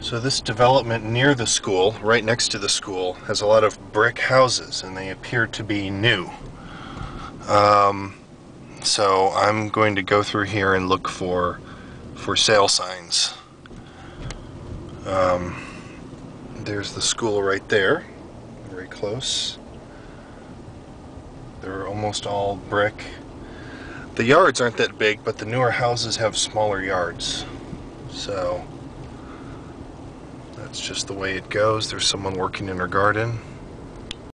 So this development near the school, right next to the school, has a lot of brick houses and they appear to be new. Um, so I'm going to go through here and look for for sale signs. Um, there's the school right there, very close. They're almost all brick. The yards aren't that big, but the newer houses have smaller yards. So that's just the way it goes. There's someone working in her garden.